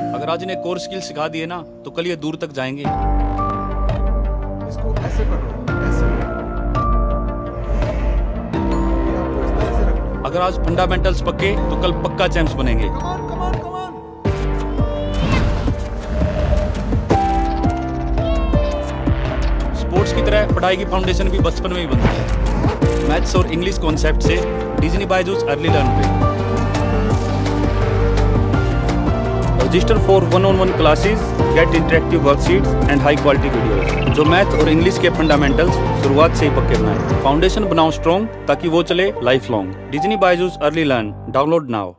अगर आज इन्हें कोर स्किल सिखा दिए ना तो कल ये दूर तक जाएँगे। इसको ऐसे पकड़ो ऐसे। अगर आज फंडामेंटल्स पक्के तो कल पक्का चैंप्स बनेंगे। कमान कमान कमान स्पोर्ट्स की तरह पढ़ाई की फाउंडेशन भी बचपन में ही बनती है। मैथ्स और इंग्लिश कॉन्सेप्ट से डिजनी बायजूस अर्ली लर्न पे। Register for one on one classes get interactive worksheets and high quality videos जो मैथ और इंग्लिश के फंडामेंटल्स शुरुआत से ही पक्के बनाए। फाउंडेशन बनाओ स्ट्रॉन्ग ताकि वो चले lifelong Disney Byju's early learn download now